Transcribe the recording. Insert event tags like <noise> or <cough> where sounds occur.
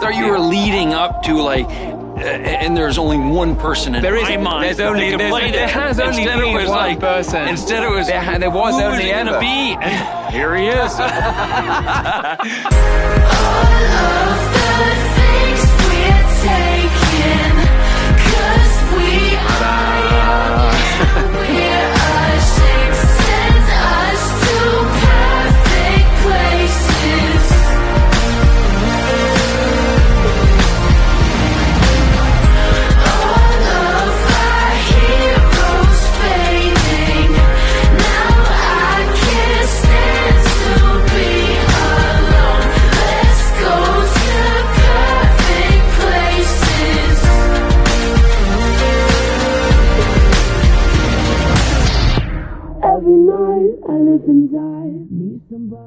thought you were leading up to like, and there's only one person in There my mind. There's only- there's- there has only Instead been one like, person. Instead it was There ha- there was only gonna be? And <laughs> here he is. <laughs> every night I live and die. Meet somebody.